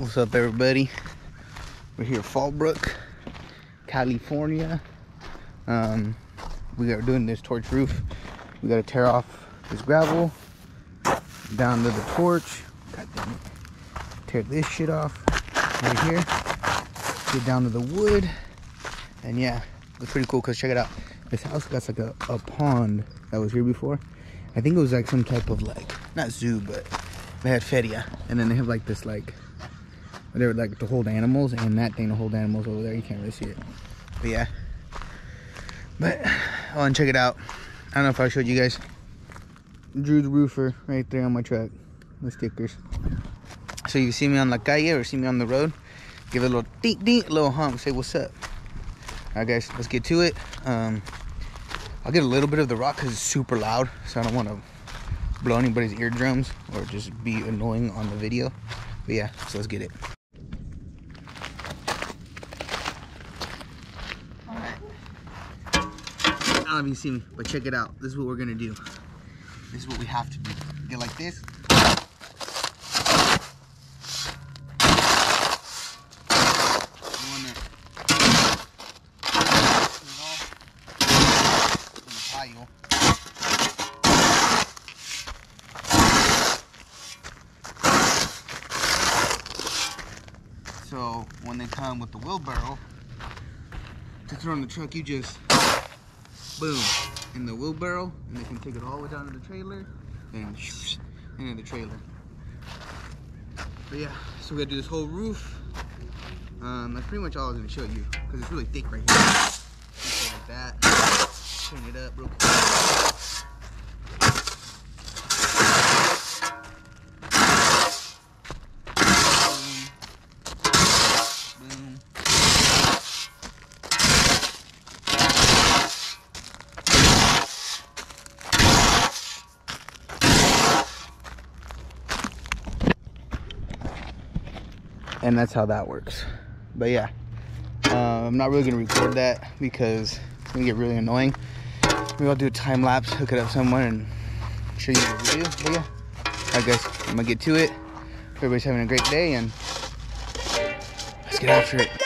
What's up, everybody? We're here, Fallbrook, California. Um, we are doing this torch roof. We gotta tear off this gravel down to the torch. God damn it. Tear this shit off right here. Get down to the wood. And yeah, it's pretty cool because check it out. This house got like a, a pond that was here before. I think it was like some type of like, not zoo, but they had feria. And then they have like this like they were like to hold animals and that thing to hold animals over there you can't really see it. But yeah. But oh and check it out. I don't know if i showed you guys. Drew the roofer right there on my truck. The stickers. So you see me on la calle or see me on the road? Give it a little deep deep little honk say what's up. All right guys let's get to it. Um i'll get a little bit of the rock because it's super loud so i don't want to blow anybody's eardrums or just be annoying on the video. But yeah so let's get it I don't know if you see me, but check it out. This is what we're gonna do. This is what we have to do. Get like this. So when they come with the wheelbarrow to throw in the truck, you just boom. In the wheelbarrow and they can take it all the way down to the trailer and into the trailer. But yeah so we gotta do this whole roof. Um, that's pretty much all I was gonna show you because it's really thick right here. Like that. Turn it up real quick and that's how that works. But yeah uh, i'm not really gonna record that because it's gonna get really annoying. I'll do a time lapse hook it up somewhere and show you the video. But yeah. All right guys i'm gonna get to it. Everybody's having a great day and let's get after it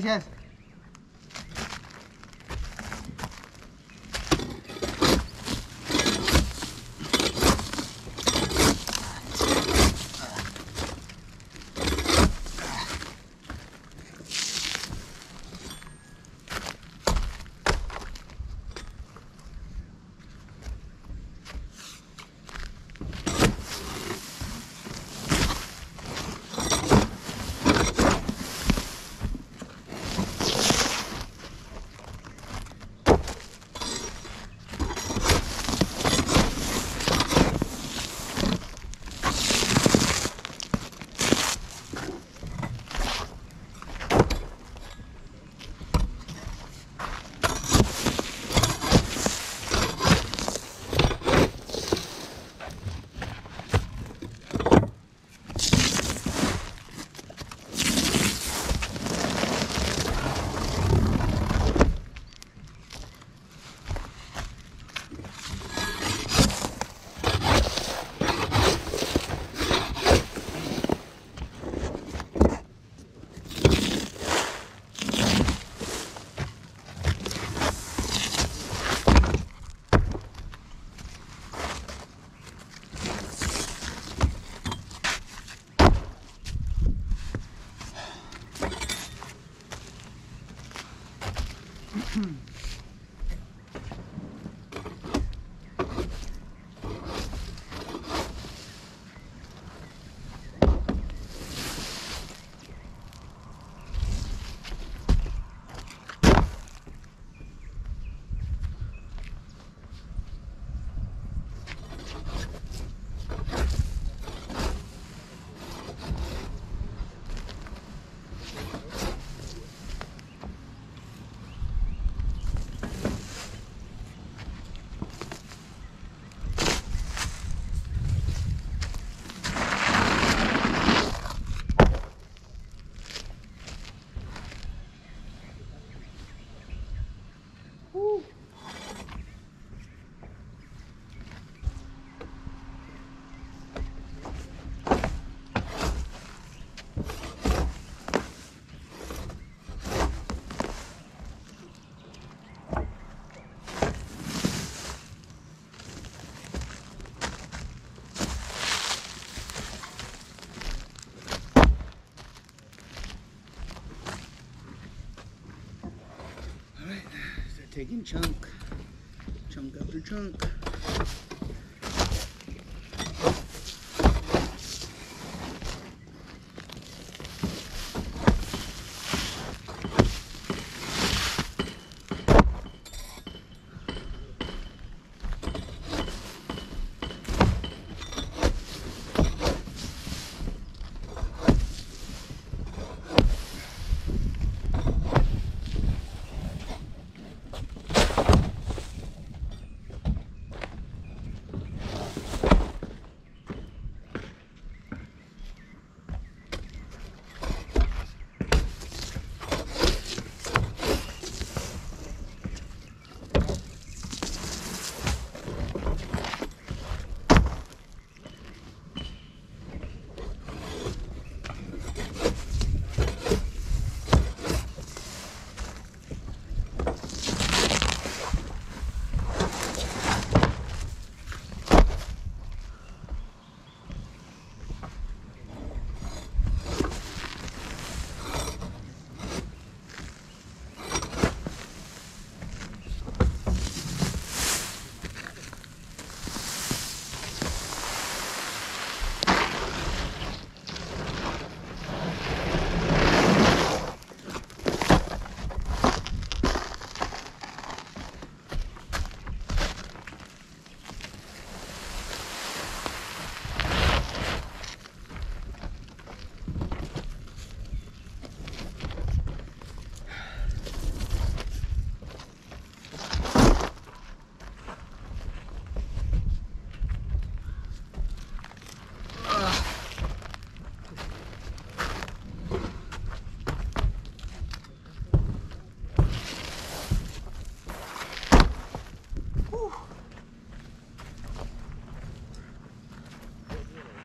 Gracias. Taking chunk, chunk after chunk.